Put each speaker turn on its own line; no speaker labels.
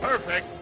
Perfect.